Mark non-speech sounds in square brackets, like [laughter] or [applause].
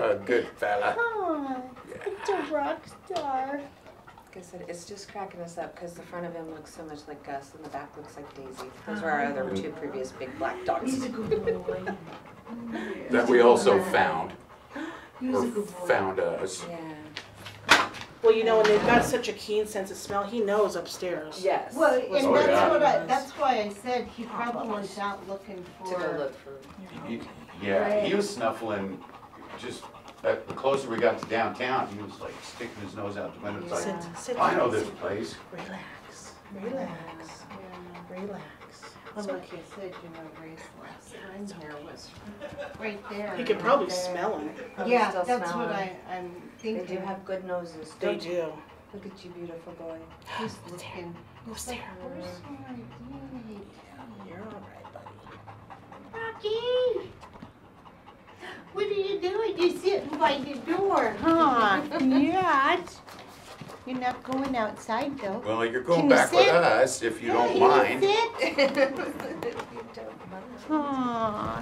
a good fella. Aw, it's a rock star. Like I said, it's just cracking us up because the front of him looks so much like Gus and the back looks like Daisy. Those were our other uh-huh. two previous big black dogs. He's a good boy. [laughs] That we also found, He's or a good boy. found us. Yeah. Well, you know, and they've got such a keen sense of smell, he knows upstairs. Yes. Well, and Oh, that's yeah. what I, that's why I said he probably was out looking for. To go for. look for. He- Yeah, he was snuffling, just, uh, the closer we got to downtown, he was like sticking his nose out the window, it's Sit, like, sit. I know this place. Relax, relax, relax. Well, like you said, you know, Ray's last friend here was right there. You could and probably there. smell him. Probably Yeah, still that's smell what him. I, I'm They thinking. do have good noses. They Don't- do. Look at you, beautiful boy. He's looking. Who's there? Where's my dude? You're all right, buddy. Rocky! What are you doing? You're sitting by the door, huh? [laughs] Yeah. You're not going outside though. Well, you're Can going you back with us if you don't Can mind. sit? [laughs] You don't mind. Aw.